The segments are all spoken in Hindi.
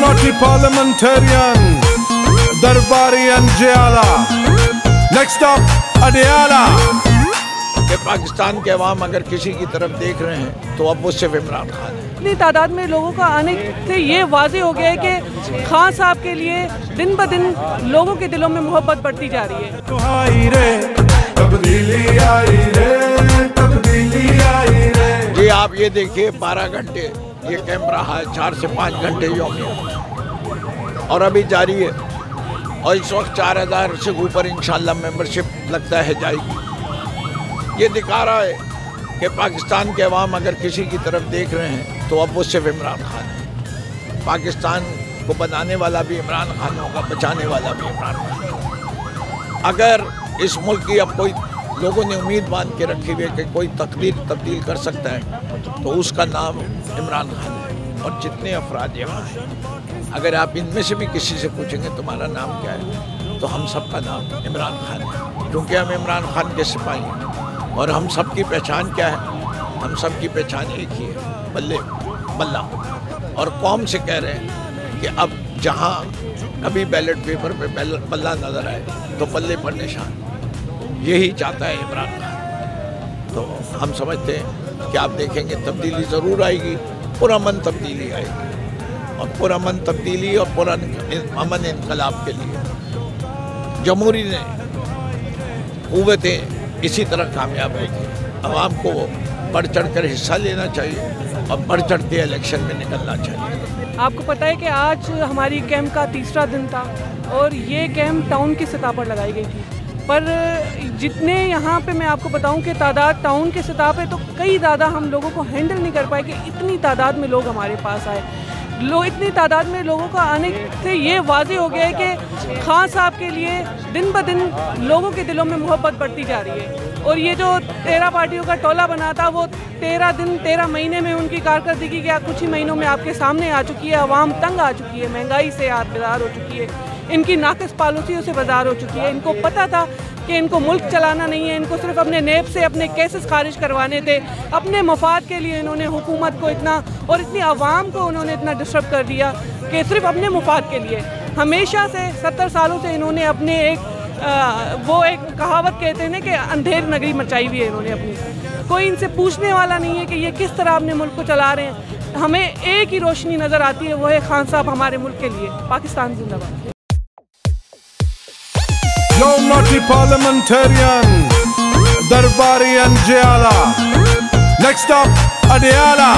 naughty parliamentarian, Darbari and Jayala. Next up, Adiala. कि पाकिस्तान के अवाम अगर किसी की तरफ़ देख रहे हैं तो अब वो सिर्फ़ इमरान खान है इतनी तादाद में लोगों का आने से ये वाजे हो गया है कि खान साहब के लिए दिन ब दिन लोगों के दिलों में मोहब्बत बढ़ती जा रही है तो आई रे तब्दीली आई रे तब्दीली आई रे जी आप ये देखिए बारह घंटे ये कैंप रहा है, चार से पाँच घंटे योमिया और अभी जारी है। और इस वक्त चार हज़ार से ऊपर इंशाल्लाह मेंबरशिप लगता है जाएगी ये दिखा रहा है कि पाकिस्तान के अवाम अगर किसी की तरफ़ देख रहे हैं तो अब वो सिर्फ़ इमरान खान है। पाकिस्तान को बनाने वाला भी इमरान खान होगा, बचाने वाला भी इमरान खान अगर इस मुल्क की अब कोई लोगों ने उम्मीद बाँध के रखी हुई है कि कोई तकदीर तब्दील कर सकता है तो उसका नाम इमरान खान है, और जितने अफराद यहाँ हैं, अगर आप इनमें से भी किसी से पूछेंगे तुम्हारा नाम क्या है तो हम सबका नाम इमरान खान है। क्योंकि हम इमरान खान के सिपाही हैं, और हम सब की पहचान क्या है? हम सब की पहचान एक ही है, बल्ले बल्ला। और कौम से कह रहे हैं कि अब जहाँ कभी बैलेट पेपर पे बल्ला नज़र आए तो बल्ले पर निशान। यही चाहता है इमरान खान। तो हम समझते हैं कि आप देखेंगे तब्दीली ज़रूर आएगी पुरमन तब्दीली आएगी। और पुरमन तब्दीली और पुरन अमन इनकलाब के लिए। जमहूरी ने क़वतें इसी तरह कामयाब होगी आवाम को बढ़ चढ़ कर हिस्सा लेना चाहिए और बढ़ चढ़ के इलेक्शन में निकलना चाहिए। आपको पता है कि आज हमारी कैंप का तीसरा दिन था और ये कैंप टाउन की सतह पर लगाई गई थी। पर जितने यहाँ पे मैं आपको बताऊँ कि तादाद टाउन के सतह पे तो कई ज़्यादा हम लोगों को हैंडल नहीं कर पाए कि इतनी तादाद में लोग हमारे पास आए। लोग इतनी तादाद में लोगों का आने से ये वाजे हो गया है कि खान साहब के लिए दिन ब दिन लोगों के दिलों में मोहब्बत बढ़ती जा रही है। और ये जो तेरह पार्टियों का टोला बना था, वो तेरह दिन, तेरह महीने में उनकी कारकर्दगी क्या कुछ ही महीनों में आपके सामने आ चुकी है, आवाम तंग आ चुकी है, महँगाई से बेदार हो चुकी है। इनकी नाकस पॉलिसियों से बाज़ार हो चुकी है। इनको पता था कि इनको मुल्क चलाना नहीं है। इनको सिर्फ़ अपने नेब से अपने केसेस खारिज करवाने थे। अपने मफाद के लिए इन्होंने हुकूमत को इतना और इतनी आवाम को उन्होंने इतना डिस्टर्ब कर दिया कि सिर्फ़ अपने मफाद के लिए। हमेशा से सत्तर सालों से इन्होंने अपने एक आ, वो एक कहावत कहते हैं कि अंधेर नगरी मचाई हुई है इन्होंने अपनी। कोई इनसे पूछने वाला नहीं है कि ये किस तरह अपने मुल्क को चला रहे हैं। हमें एक ही रोशनी नज़र आती है वो है खान साहब हमारे मुल्क के लिए। पाकिस्तान जिंदाबाद। जो naughty पार्लियामेंटेरियन दरबारी अंजियाला नेक्स्ट अप अडियाला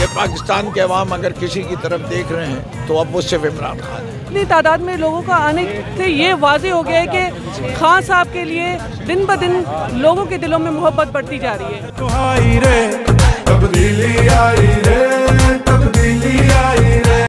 के पाकिस्तान के अवाम अगर किसी की तरफ़ देख रहे हैं तो अब वो सिर्फ़ इमरान खान इतनी तादाद में लोगों का आने से ये वाजे हो गया है कि खान साहब के लिए दिन ब दिन लोगों के दिलों में मोहब्बत बढ़ती जा रही है।